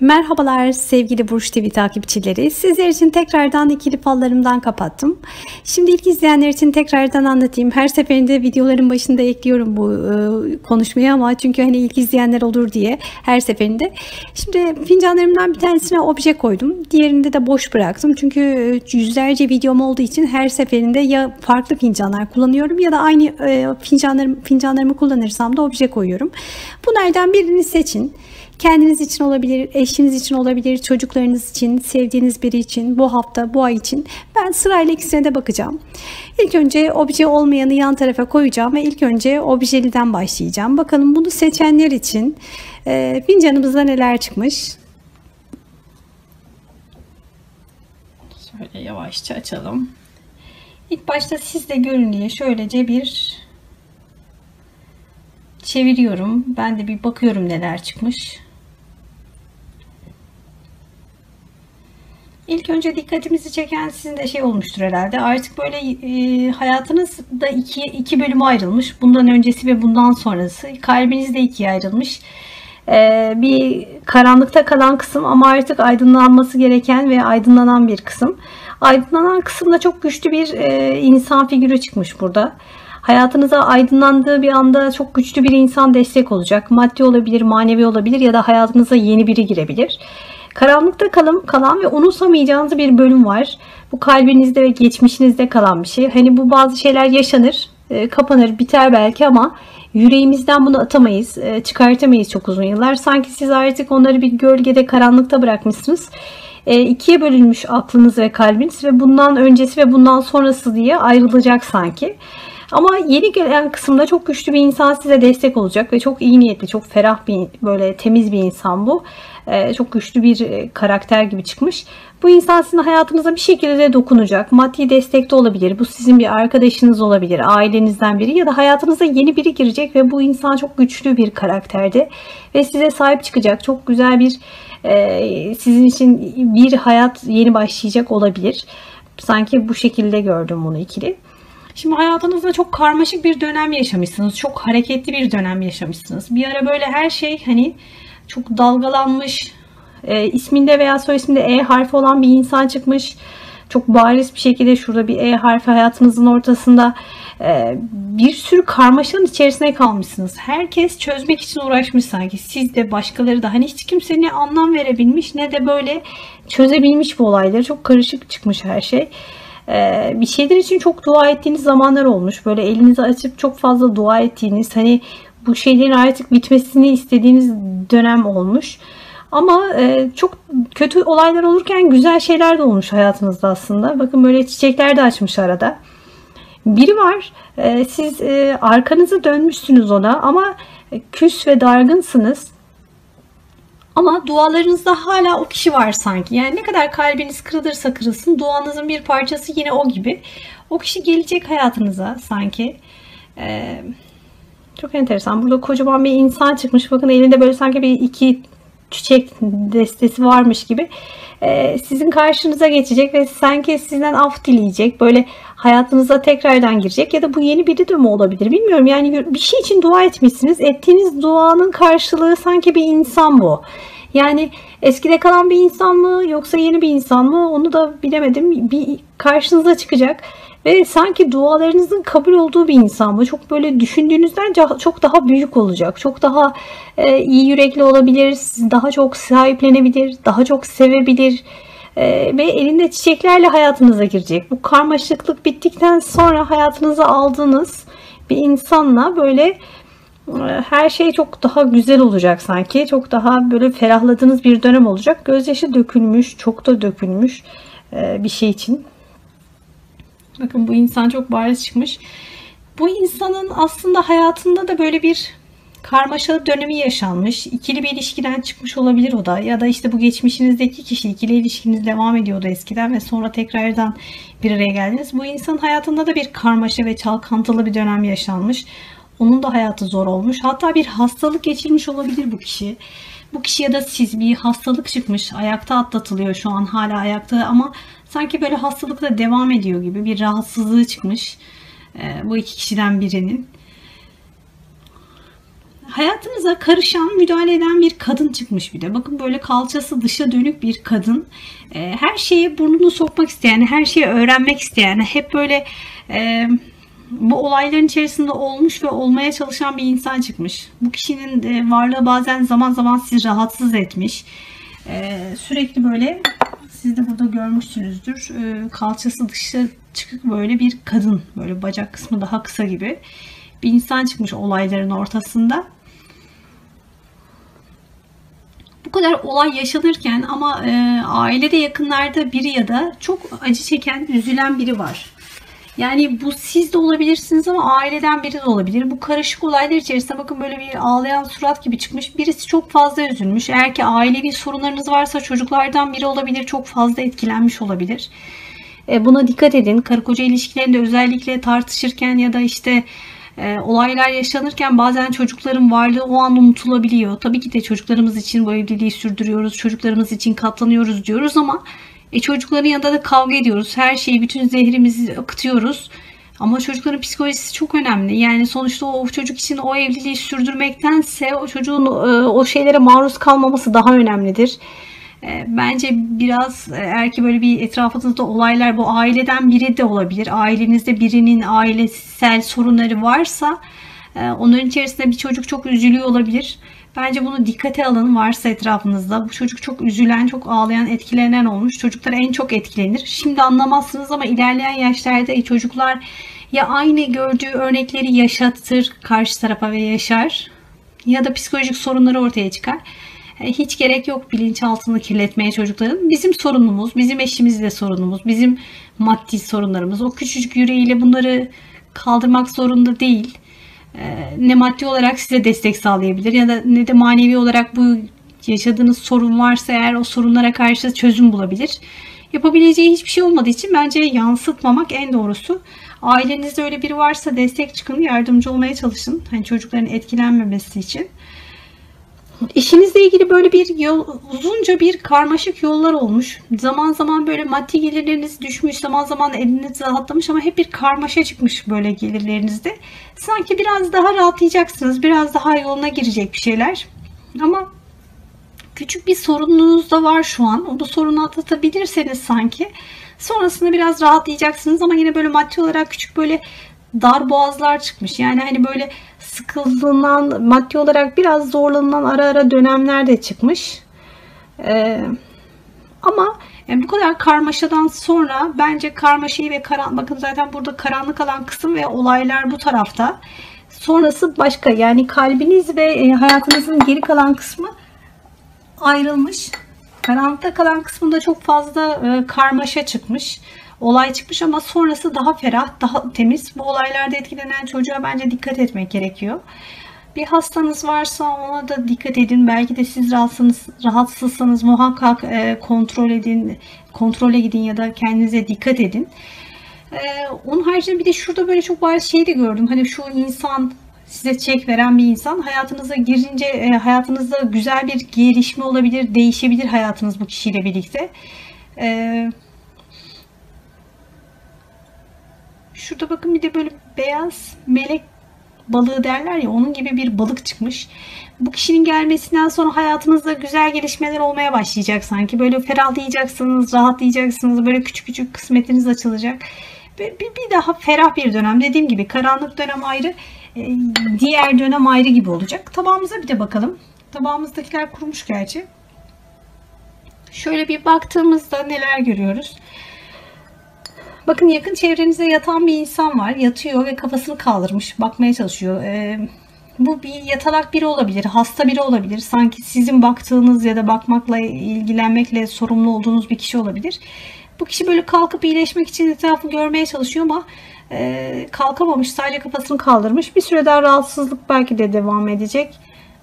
Merhabalar sevgili Burç TV takipçileri. Sizler için tekrardan ikili fallarımdan kapattım. Şimdi ilk izleyenler için tekrardan anlatayım. Her seferinde videoların başında ekliyorum bu e, konuşmayı ama çünkü hani ilk izleyenler olur diye her seferinde. Şimdi fincanlarımdan bir tanesine obje koydum. Diğerinde de boş bıraktım. Çünkü e, yüzlerce videom olduğu için her seferinde ya farklı fincanlar kullanıyorum ya da aynı e, fincanlarım, fincanlarımı kullanırsam da obje koyuyorum. Bunlardan birini seçin. Kendiniz için olabilir, eşiniz için olabilir, çocuklarınız için, sevdiğiniz biri için, bu hafta, bu ay için. Ben sırayla ikisine de bakacağım. İlk önce obje olmayanı yan tarafa koyacağım ve ilk önce objeliden başlayacağım. Bakalım bunu seçenler için e, fincanımızda neler çıkmış. Şöyle yavaşça açalım. İlk başta sizde görün diye şöylece bir çeviriyorum. Ben de bir bakıyorum neler çıkmış. İlk önce dikkatimizi çeken sizin de şey olmuştur herhalde. Artık böyle e, hayatınız da iki, iki bölüme ayrılmış. Bundan öncesi ve bundan sonrası. Kalbiniz de ikiye ayrılmış. E, bir karanlıkta kalan kısım ama artık aydınlanması gereken ve aydınlanan bir kısım. Aydınlanan kısımda çok güçlü bir e, insan figürü çıkmış burada. Hayatınıza aydınlandığı bir anda çok güçlü bir insan destek olacak. Maddi olabilir, manevi olabilir ya da hayatınıza yeni biri girebilir. Karanlıkta kalan, kalan ve unutamayacağınız bir bölüm var. Bu kalbinizde ve geçmişinizde kalan bir şey. Hani bu bazı şeyler yaşanır, e, kapanır, biter belki ama yüreğimizden bunu atamayız, e, çıkartamayız çok uzun yıllar. Sanki siz artık onları bir gölgede, karanlıkta bırakmışsınız. E, ikiye bölünmüş aklınız ve kalbiniz ve bundan öncesi ve bundan sonrası diye ayrılacak sanki. Ama yeni gelen kısımda çok güçlü bir insan size destek olacak ve çok iyi niyetli, çok ferah bir, böyle temiz bir insan bu. Ee, çok güçlü bir e, karakter gibi çıkmış. Bu insan sizin hayatınıza bir şekilde de dokunacak. Maddi destek de olabilir. Bu sizin bir arkadaşınız olabilir. Ailenizden biri ya da hayatınıza yeni biri girecek ve bu insan çok güçlü bir karakterde ve size sahip çıkacak. Çok güzel bir e, sizin için bir hayat yeni başlayacak olabilir. Sanki bu şekilde gördüm bunu ikili. Şimdi hayatınızda çok karmaşık bir dönem yaşamışsınız. Çok hareketli bir dönem yaşamışsınız. Bir ara böyle her şey hani çok dalgalanmış. E, isminde veya soy isminde E harfi olan bir insan çıkmış. Çok bariz bir şekilde şurada bir E harfi hayatınızın ortasında e, bir sürü karmaşanın içerisine kalmışsınız. Herkes çözmek için uğraşmış sanki. Siz de başkaları da hani hiç kimse ne anlam verebilmiş ne de böyle çözebilmiş bu olayları. Çok karışık çıkmış her şey. Ee, bir şeyler için çok dua ettiğiniz zamanlar olmuş. Böyle elinizi açıp çok fazla dua ettiğiniz hani bu şeylerin artık bitmesini istediğiniz dönem olmuş. Ama e, çok kötü olaylar olurken güzel şeyler de olmuş hayatınızda aslında. Bakın böyle çiçekler de açmış arada. Biri var e, siz e, arkanızı dönmüşsünüz ona ama küs ve dargınsınız. Ama dualarınızda hala o kişi var sanki. Yani ne kadar kalbiniz kırılırsa kırılsın duanızın bir parçası yine o gibi. O kişi gelecek hayatınıza sanki. Ee, çok enteresan. Burada kocaman bir insan çıkmış. Bakın elinde böyle sanki bir iki çiçek destesi varmış gibi. Ee, sizin karşınıza geçecek ve sanki sizden af dileyecek. Böyle hayatınıza tekrardan girecek ya da bu yeni biri de mi olabilir bilmiyorum. Yani bir şey için dua etmişsiniz. Ettiğiniz duanın karşılığı sanki bir insan bu. Yani eskide kalan bir insan mı yoksa yeni bir insan mı onu da bilemedim. Bir karşınıza çıkacak ve sanki dualarınızın kabul olduğu bir insan bu. Çok böyle düşündüğünüzden çok daha büyük olacak. Çok daha e, iyi yürekli olabilir. Daha çok sahiplenebilir. Daha çok sevebilir. E, ve elinde çiçeklerle hayatınıza girecek. Bu karmaşıklık bittikten sonra hayatınıza aldığınız bir insanla böyle e, her şey çok daha güzel olacak sanki. Çok daha böyle ferahladığınız bir dönem olacak. Gözyaşı dökülmüş, çok da dökülmüş e, bir şey için. Bakın bu insan çok bariz çıkmış. Bu insanın aslında hayatında da böyle bir karmaşalı dönemi yaşanmış. İkili bir ilişkiden çıkmış olabilir o da. Ya da işte bu geçmişinizdeki kişi ikili ilişkiniz devam ediyordu eskiden ve sonra tekrardan bir araya geldiniz. Bu insanın hayatında da bir karmaşa ve çalkantılı bir dönem yaşanmış. Onun da hayatı zor olmuş. Hatta bir hastalık geçirmiş olabilir bu kişi. Bu kişi ya da siz bir hastalık çıkmış. Ayakta atlatılıyor şu an hala ayakta ama sanki böyle hastalıkla devam ediyor gibi bir rahatsızlığı çıkmış. bu iki kişiden birinin. hayatınıza karışan, müdahale eden bir kadın çıkmış bir de. Bakın böyle kalçası dışa dönük bir kadın. E, her şeye burnunu sokmak isteyen, her şeyi öğrenmek isteyen, hep böyle e, bu olayların içerisinde olmuş ve olmaya çalışan bir insan çıkmış. Bu kişinin e, varlığı bazen zaman zaman sizi rahatsız etmiş. E, sürekli böyle siz de burada görmüşsünüzdür. E, kalçası dışa çıkık böyle bir kadın. Böyle bacak kısmı daha kısa gibi. Bir insan çıkmış olayların ortasında. Bu kadar olay yaşanırken ama e, ailede yakınlarda biri ya da çok acı çeken, üzülen biri var. Yani bu siz de olabilirsiniz ama aileden biri de olabilir. Bu karışık olaylar içerisinde bakın böyle bir ağlayan surat gibi çıkmış. Birisi çok fazla üzülmüş. Eğer ki ailevi sorunlarınız varsa çocuklardan biri olabilir. Çok fazla etkilenmiş olabilir. E, buna dikkat edin. Karı koca ilişkilerinde özellikle tartışırken ya da işte e, olaylar yaşanırken bazen çocukların varlığı o an unutulabiliyor. Tabii ki de çocuklarımız için bu evliliği sürdürüyoruz. Çocuklarımız için katlanıyoruz diyoruz ama e, çocukların yanında da kavga ediyoruz. Her şeyi, bütün zehrimizi akıtıyoruz. Ama çocukların psikolojisi çok önemli. Yani sonuçta o çocuk için o evliliği sürdürmektense o çocuğun e, o şeylere maruz kalmaması daha önemlidir. E, bence biraz e, eğer ki böyle bir etrafınızda olaylar bu aileden biri de olabilir. Ailenizde birinin ailesel sorunları varsa onların içerisinde bir çocuk çok üzülüyor olabilir. Bence bunu dikkate alın varsa etrafınızda. Bu çocuk çok üzülen, çok ağlayan, etkilenen olmuş. Çocuklar en çok etkilenir. Şimdi anlamazsınız ama ilerleyen yaşlarda çocuklar ya aynı gördüğü örnekleri yaşatır karşı tarafa ve yaşar ya da psikolojik sorunları ortaya çıkar. E, hiç gerek yok bilinçaltını kirletmeye çocukların. Bizim sorunumuz, bizim eşimizle sorunumuz, bizim maddi sorunlarımız. O küçücük yüreğiyle bunları kaldırmak zorunda değil. Ee, ne maddi olarak size destek sağlayabilir ya da ne de manevi olarak bu yaşadığınız sorun varsa eğer o sorunlara karşı çözüm bulabilir. Yapabileceği hiçbir şey olmadığı için bence yansıtmamak en doğrusu. Ailenizde öyle biri varsa destek çıkın, yardımcı olmaya çalışın. Hani çocukların etkilenmemesi için. İşinizle ilgili böyle bir yol, uzunca bir karmaşık yollar olmuş. Zaman zaman böyle maddi gelirleriniz düşmüş, zaman zaman eliniz rahatlamış ama hep bir karmaşa çıkmış böyle gelirlerinizde. Sanki biraz daha rahatlayacaksınız, biraz daha yoluna girecek bir şeyler. Ama küçük bir sorununuz da var şu an. O da sorunu atlatabilirseniz sanki sonrasında biraz rahatlayacaksınız ama yine böyle maddi olarak küçük böyle dar boğazlar çıkmış. Yani hani böyle sıkıldığından, maddi olarak biraz zorlanılan ara ara dönemler de çıkmış. Ee, ama yani bu kadar karmaşadan sonra bence karmaşayı ve karan bakın zaten burada karanlık alan kısım ve olaylar bu tarafta. Sonrası başka yani kalbiniz ve e, hayatınızın geri kalan kısmı ayrılmış. Karanlıkta kalan kısmında çok fazla e, karmaşa çıkmış olay çıkmış ama sonrası daha ferah, daha temiz. Bu olaylarda etkilenen çocuğa bence dikkat etmek gerekiyor. Bir hastanız varsa ona da dikkat edin. Belki de siz rahatsınız, rahatsızsanız muhakkak e, kontrol edin, kontrole gidin ya da kendinize dikkat edin. E, onun haricinde bir de şurada böyle çok bazı şey de gördüm. Hani şu insan size çek veren bir insan hayatınıza girince e, hayatınızda güzel bir gelişme olabilir, değişebilir hayatınız bu kişiyle birlikte. E, Şurada bakın bir de böyle beyaz melek balığı derler ya onun gibi bir balık çıkmış. Bu kişinin gelmesinden sonra hayatınızda güzel gelişmeler olmaya başlayacak sanki. Böyle ferahlayacaksınız, rahatlayacaksınız. Böyle küçük küçük kısmetiniz açılacak. Bir, bir daha ferah bir dönem. Dediğim gibi karanlık dönem ayrı, e, diğer dönem ayrı gibi olacak. Tabağımıza bir de bakalım. Tabağımızdakiler kurumuş gerçi. Şöyle bir baktığımızda neler görüyoruz? Bakın yakın çevrenize yatan bir insan var. Yatıyor ve kafasını kaldırmış. Bakmaya çalışıyor. Ee, bu bir yatalak biri olabilir. Hasta biri olabilir. Sanki sizin baktığınız ya da bakmakla ilgilenmekle sorumlu olduğunuz bir kişi olabilir. Bu kişi böyle kalkıp iyileşmek için etrafı görmeye çalışıyor ama e, kalkamamış. Sadece kafasını kaldırmış. Bir süre daha rahatsızlık belki de devam edecek.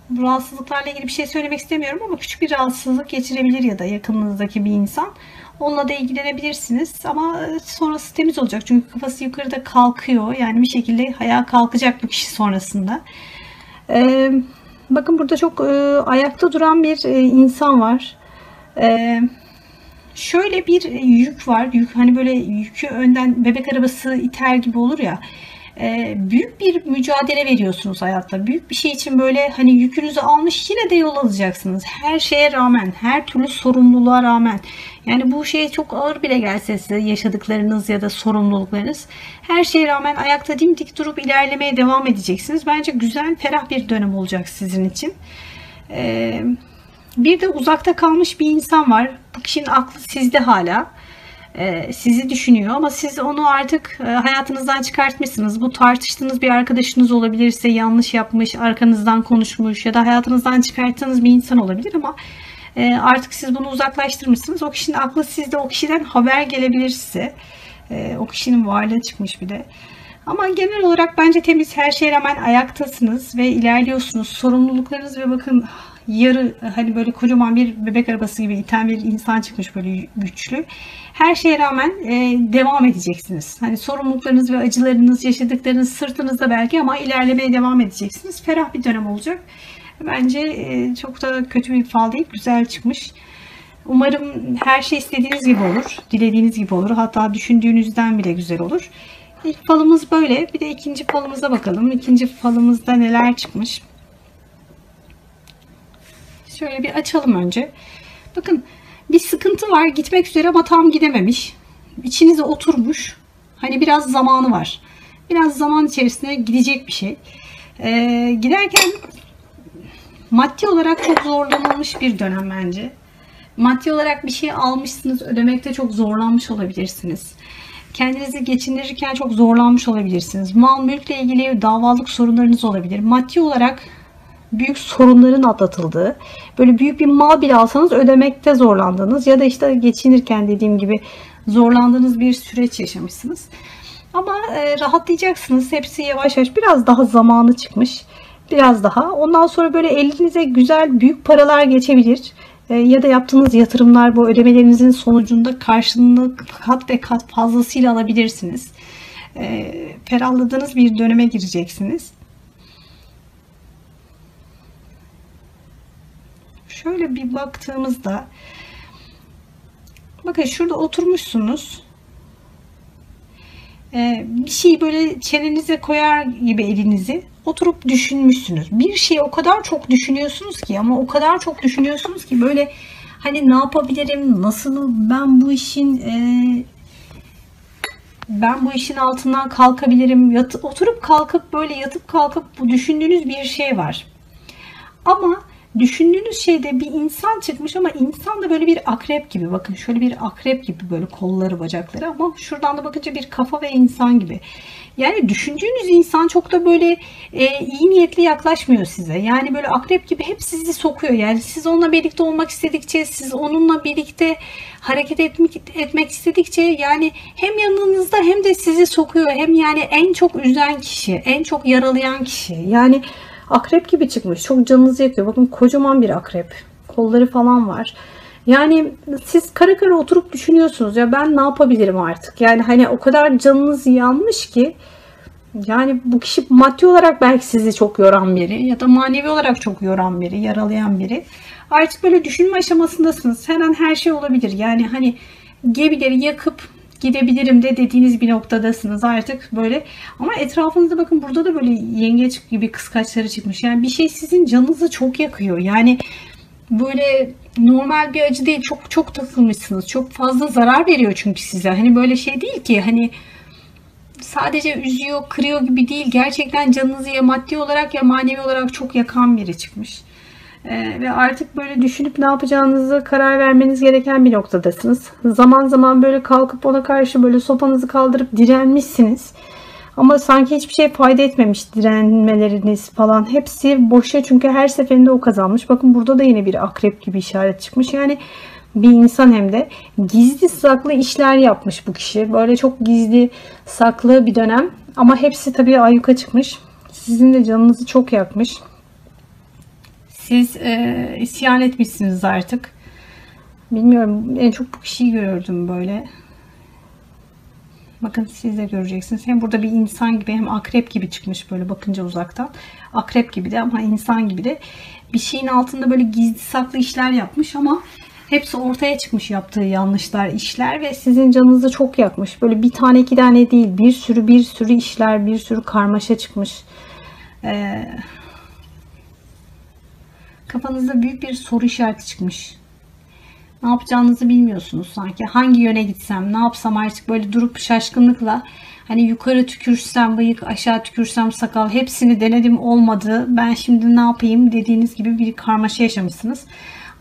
Bu rahatsızlıklarla ilgili bir şey söylemek istemiyorum ama küçük bir rahatsızlık geçirebilir ya da yakınınızdaki bir insan. Onunla da ilgilenebilirsiniz ama sonrası temiz olacak. Çünkü kafası yukarıda kalkıyor. Yani bir şekilde ayağa kalkacak bu kişi sonrasında. Ee, bakın burada çok e, ayakta duran bir e, insan var. Ee, şöyle bir yük var. Yük hani böyle yükü önden bebek arabası iter gibi olur ya. E, büyük bir mücadele veriyorsunuz hayatta. Büyük bir şey için böyle hani yükünüzü almış yine de yol alacaksınız. Her şeye rağmen, her türlü sorumluluğa rağmen. Yani bu şey çok ağır bile gelse size yaşadıklarınız ya da sorumluluklarınız. Her şeye rağmen ayakta dimdik durup ilerlemeye devam edeceksiniz. Bence güzel, ferah bir dönem olacak sizin için. Ee, bir de uzakta kalmış bir insan var. Bu kişinin aklı sizde hala. Ee, sizi düşünüyor ama siz onu artık e, hayatınızdan çıkartmışsınız. Bu tartıştığınız bir arkadaşınız olabilir, size yanlış yapmış, arkanızdan konuşmuş ya da hayatınızdan çıkarttığınız bir insan olabilir ama e, artık siz bunu uzaklaştırmışsınız. O kişinin aklı sizde, o kişiden haber gelebilir size. E, o kişinin varlığı çıkmış bir de. Ama genel olarak bence temiz her şeye rağmen ayaktasınız ve ilerliyorsunuz. Sorumluluklarınız ve bakın yarı hani böyle kocaman bir bebek arabası gibi iten bir insan çıkmış böyle güçlü. Her şeye rağmen e, devam edeceksiniz. Hani sorumluluklarınız ve acılarınız, yaşadıklarınız sırtınızda belki ama ilerlemeye devam edeceksiniz. Ferah bir dönem olacak. Bence e, çok da kötü bir fal değil. Güzel çıkmış. Umarım her şey istediğiniz gibi olur. Dilediğiniz gibi olur. Hatta düşündüğünüzden bile güzel olur. İlk falımız böyle. Bir de ikinci falımıza bakalım. İkinci falımızda neler çıkmış. Şöyle bir açalım önce. Bakın bir sıkıntı var. Gitmek üzere ama tam gidememiş. İçinize oturmuş. Hani biraz zamanı var. Biraz zaman içerisinde gidecek bir şey. Ee, giderken maddi olarak çok zorlanılmış bir dönem bence. Maddi olarak bir şey almışsınız. Ödemekte çok zorlanmış olabilirsiniz. Kendinizi geçindirirken çok zorlanmış olabilirsiniz. Mal mülkle ilgili davalık sorunlarınız olabilir. Maddi olarak büyük sorunların atlatıldığı, böyle büyük bir mal bile alsanız ödemekte zorlandığınız ya da işte geçinirken dediğim gibi zorlandığınız bir süreç yaşamışsınız. Ama e, rahatlayacaksınız. Hepsi yavaş yavaş biraz daha zamanı çıkmış. Biraz daha. Ondan sonra böyle elinize güzel büyük paralar geçebilir. E, ya da yaptığınız yatırımlar bu ödemelerinizin sonucunda karşılığını kat ve kat fazlasıyla alabilirsiniz. E, ferahladığınız bir döneme gireceksiniz. Şöyle bir baktığımızda bakın şurada oturmuşsunuz. Ee, bir şeyi böyle çenenize koyar gibi elinizi oturup düşünmüşsünüz. Bir şeyi o kadar çok düşünüyorsunuz ki ama o kadar çok düşünüyorsunuz ki böyle hani ne yapabilirim, nasıl ben bu işin e, ben bu işin altından kalkabilirim. Yat, oturup kalkıp böyle yatıp kalkıp bu düşündüğünüz bir şey var. Ama düşündüğünüz şeyde bir insan çıkmış ama insan da böyle bir akrep gibi. Bakın şöyle bir akrep gibi böyle kolları bacakları ama şuradan da bakınca bir kafa ve insan gibi. Yani düşündüğünüz insan çok da böyle e, iyi niyetli yaklaşmıyor size. Yani böyle akrep gibi hep sizi sokuyor. Yani siz onunla birlikte olmak istedikçe, siz onunla birlikte hareket etmek, etmek istedikçe yani hem yanınızda hem de sizi sokuyor. Hem yani en çok üzen kişi, en çok yaralayan kişi. Yani Akrep gibi çıkmış. Çok canınızı yakıyor. Bakın kocaman bir akrep. Kolları falan var. Yani siz kara kara oturup düşünüyorsunuz ya ben ne yapabilirim artık? Yani hani o kadar canınız yanmış ki yani bu kişi maddi olarak belki sizi çok yoran biri ya da manevi olarak çok yoran biri, yaralayan biri. Artık böyle düşünme aşamasındasınız. Her an her şey olabilir. Yani hani gemileri yakıp gidebilirim de dediğiniz bir noktadasınız artık böyle. Ama etrafınızda bakın burada da böyle yengeç gibi kıskaçları çıkmış. Yani bir şey sizin canınızı çok yakıyor. Yani böyle normal bir acı değil. Çok çok takılmışsınız. Çok fazla zarar veriyor çünkü size. Hani böyle şey değil ki hani sadece üzüyor, kırıyor gibi değil. Gerçekten canınızı ya maddi olarak ya manevi olarak çok yakan biri çıkmış. Ee, ve artık böyle düşünüp ne yapacağınızı karar vermeniz gereken bir noktadasınız. Zaman zaman böyle kalkıp ona karşı böyle sopanızı kaldırıp direnmişsiniz. Ama sanki hiçbir şey fayda etmemiş direnmeleriniz falan. Hepsi boşa çünkü her seferinde o kazanmış. Bakın burada da yine bir akrep gibi işaret çıkmış. Yani bir insan hem de gizli saklı işler yapmış bu kişi. Böyle çok gizli saklı bir dönem. Ama hepsi tabii ayyuka çıkmış. Sizin de canınızı çok yakmış. Siz e, isyan etmişsiniz artık. Bilmiyorum en çok bu kişiyi gördüm böyle. Bakın siz de göreceksiniz. Hem burada bir insan gibi hem akrep gibi çıkmış böyle bakınca uzaktan. Akrep gibi de ama insan gibi de bir şeyin altında böyle gizli saklı işler yapmış ama Hepsi ortaya çıkmış yaptığı yanlışlar, işler ve sizin canınızı çok yakmış. Böyle bir tane iki tane değil, bir sürü bir sürü işler, bir sürü karmaşa çıkmış. Ee, kafanızda büyük bir soru işareti çıkmış. Ne yapacağınızı bilmiyorsunuz sanki. Hangi yöne gitsem, ne yapsam artık böyle durup şaşkınlıkla hani yukarı tükürsem bıyık, aşağı tükürsem sakal hepsini denedim olmadı. Ben şimdi ne yapayım dediğiniz gibi bir karmaşa yaşamışsınız.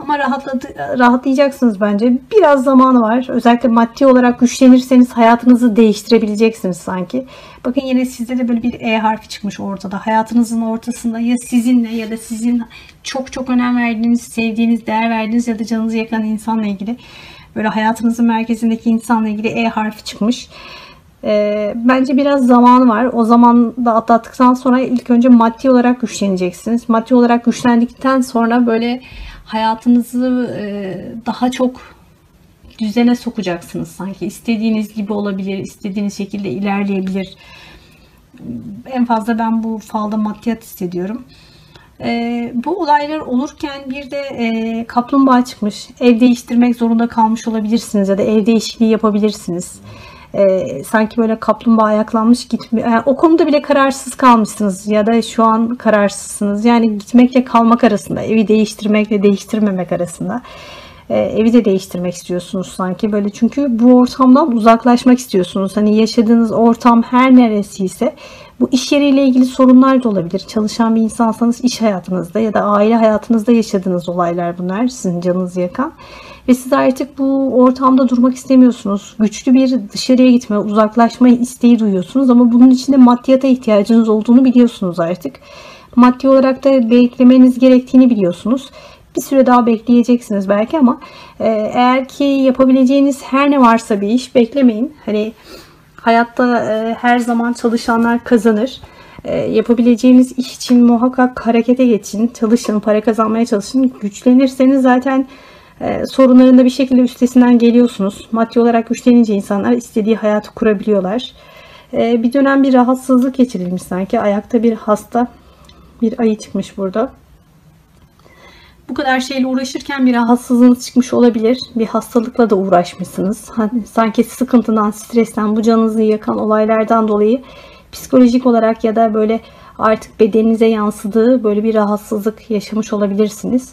Ama rahatladı, rahatlayacaksınız bence. Biraz zamanı var. Özellikle maddi olarak güçlenirseniz hayatınızı değiştirebileceksiniz sanki. Bakın yine sizde de böyle bir E harfi çıkmış ortada. Hayatınızın ortasında ya sizinle ya da sizin çok çok önem verdiğiniz, sevdiğiniz, değer verdiğiniz ya da canınızı yakan insanla ilgili böyle hayatınızın merkezindeki insanla ilgili E harfi çıkmış. E, bence biraz zamanı var. O zaman da atlattıktan sonra ilk önce maddi olarak güçleneceksiniz. Maddi olarak güçlendikten sonra böyle hayatınızı e, daha çok düzene sokacaksınız sanki. istediğiniz gibi olabilir, istediğiniz şekilde ilerleyebilir. En fazla ben bu falda maddiyat hissediyorum. E, bu olaylar olurken bir de e, kaplumbağa çıkmış. Ev değiştirmek zorunda kalmış olabilirsiniz ya da ev değişikliği yapabilirsiniz. E, sanki böyle kaplumbağa ayaklanmış gitmiyor. Yani o konuda bile kararsız kalmışsınız ya da şu an kararsızsınız. Yani gitmekle kalmak arasında, evi değiştirmekle değiştirmemek arasında. E, evi de değiştirmek istiyorsunuz sanki böyle çünkü bu ortamdan uzaklaşmak istiyorsunuz. Hani yaşadığınız ortam her neresiyse bu iş yeriyle ilgili sorunlar da olabilir. Çalışan bir insansanız iş hayatınızda ya da aile hayatınızda yaşadığınız olaylar bunlar sizin canınızı yakan. Ve siz artık bu ortamda durmak istemiyorsunuz. Güçlü bir dışarıya gitme, uzaklaşma isteği duyuyorsunuz ama bunun için de maddiyata ihtiyacınız olduğunu biliyorsunuz artık. Maddi olarak da beklemeniz gerektiğini biliyorsunuz. Bir süre daha bekleyeceksiniz belki ama e, eğer ki yapabileceğiniz her ne varsa bir iş beklemeyin. Hani hayatta e, her zaman çalışanlar kazanır. E, yapabileceğiniz iş için muhakkak harekete geçin, çalışın, para kazanmaya çalışın. Güçlenirseniz zaten e, sorunlarında bir şekilde üstesinden geliyorsunuz. Maddi olarak güçlenince insanlar istediği hayatı kurabiliyorlar. E, bir dönem bir rahatsızlık geçirilmiş sanki. Ayakta bir hasta bir ayı çıkmış burada. Bu kadar şeyle uğraşırken bir rahatsızlığınız çıkmış olabilir. Bir hastalıkla da uğraşmışsınız. Hani sanki sıkıntıdan, stresten, bu canınızı yakan olaylardan dolayı psikolojik olarak ya da böyle artık bedeninize yansıdığı böyle bir rahatsızlık yaşamış olabilirsiniz.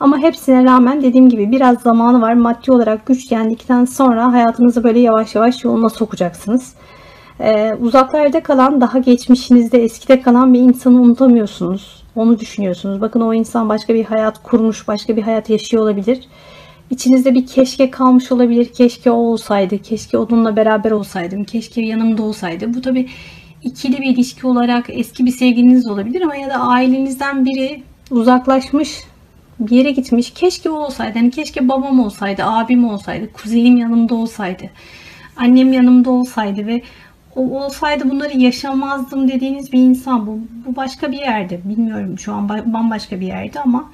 Ama hepsine rağmen dediğim gibi biraz zamanı var. Maddi olarak güçlendikten sonra hayatınızı böyle yavaş yavaş yoluna sokacaksınız. Ee, uzaklarda kalan, daha geçmişinizde, eskide kalan bir insanı unutamıyorsunuz. Onu düşünüyorsunuz. Bakın o insan başka bir hayat kurmuş, başka bir hayat yaşıyor olabilir. İçinizde bir keşke kalmış olabilir. Keşke o olsaydı, keşke onunla beraber olsaydım, keşke yanımda olsaydı. Bu tabi ikili bir ilişki olarak eski bir sevgiliniz olabilir ama ya da ailenizden biri uzaklaşmış bir yere gitmiş. Keşke o olsaydı. Hani keşke babam olsaydı, abim olsaydı, kuzenim yanımda olsaydı, annem yanımda olsaydı ve o olsaydı bunları yaşamazdım dediğiniz bir insan bu. Bu başka bir yerde. Bilmiyorum şu an bambaşka bir yerde ama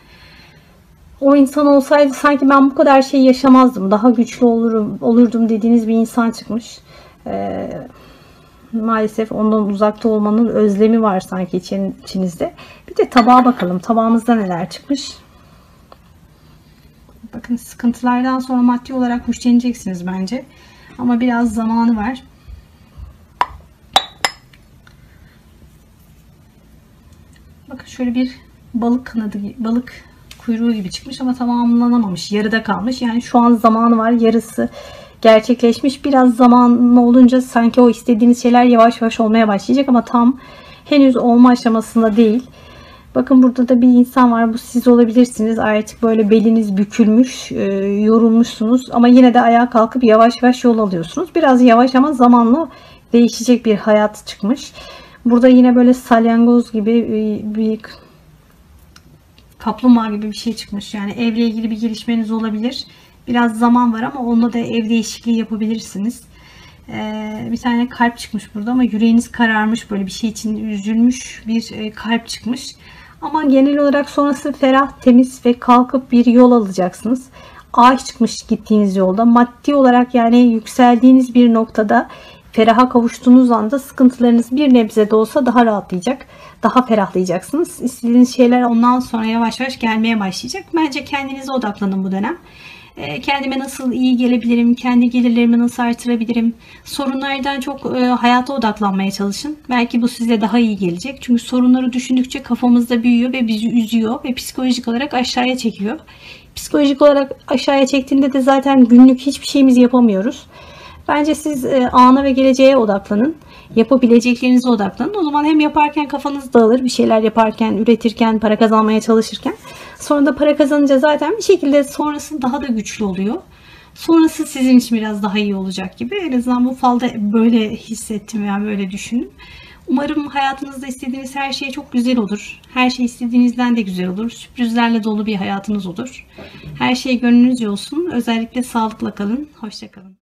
o insan olsaydı sanki ben bu kadar şey yaşamazdım. Daha güçlü olurum, olurdum dediğiniz bir insan çıkmış. Ee, maalesef ondan uzakta olmanın özlemi var sanki için, içinizde. Bir de tabağa bakalım. Tabağımızda neler çıkmış? Bakın sıkıntılardan sonra maddi olarak güçleneceksiniz bence. Ama biraz zamanı var. Bakın şöyle bir balık kanadı, balık kuyruğu gibi çıkmış ama tamamlanamamış. Yarıda kalmış. Yani şu an zamanı var. Yarısı gerçekleşmiş. Biraz zamanlı olunca sanki o istediğiniz şeyler yavaş yavaş olmaya başlayacak ama tam henüz olma aşamasında değil. Bakın burada da bir insan var. Bu siz olabilirsiniz. Artık böyle beliniz bükülmüş, e, yorulmuşsunuz. Ama yine de ayağa kalkıp yavaş yavaş yol alıyorsunuz. Biraz yavaş ama zamanla değişecek bir hayat çıkmış. Burada yine böyle salyangoz gibi e, bir kaplumbağa gibi bir şey çıkmış. Yani evle ilgili bir gelişmeniz olabilir. Biraz zaman var ama onunla da ev değişikliği yapabilirsiniz. Ee, bir tane kalp çıkmış burada ama yüreğiniz kararmış böyle bir şey için üzülmüş bir e, kalp çıkmış. Ama genel olarak sonrası ferah, temiz ve kalkıp bir yol alacaksınız. Ağaç çıkmış gittiğiniz yolda. Maddi olarak yani yükseldiğiniz bir noktada feraha kavuştuğunuz anda sıkıntılarınız bir nebze de olsa daha rahatlayacak. Daha ferahlayacaksınız. İstediğiniz şeyler ondan sonra yavaş yavaş gelmeye başlayacak. Bence kendinize odaklanın bu dönem. E, kendime nasıl iyi gelebilirim, kendi gelirlerimi nasıl artırabilirim, sorunlardan çok e, hayata odaklanmaya çalışın. Belki bu size daha iyi gelecek. Çünkü sorunları düşündükçe kafamızda büyüyor ve bizi üzüyor ve psikolojik olarak aşağıya çekiyor. Psikolojik olarak aşağıya çektiğinde de zaten günlük hiçbir şeyimizi yapamıyoruz. Bence siz e, ana ve geleceğe odaklanın. Yapabileceklerinize odaklanın. O zaman hem yaparken kafanız dağılır. Bir şeyler yaparken, üretirken, para kazanmaya çalışırken. Sonra da para kazanınca zaten bir şekilde sonrası daha da güçlü oluyor. Sonrası sizin için biraz daha iyi olacak gibi. En azından bu falda böyle hissettim veya böyle düşünün. Umarım hayatınızda istediğiniz her şey çok güzel olur. Her şey istediğinizden de güzel olur. Sürprizlerle dolu bir hayatınız olur. Her şey gönlünüzce olsun. Özellikle sağlıkla kalın. Hoşçakalın.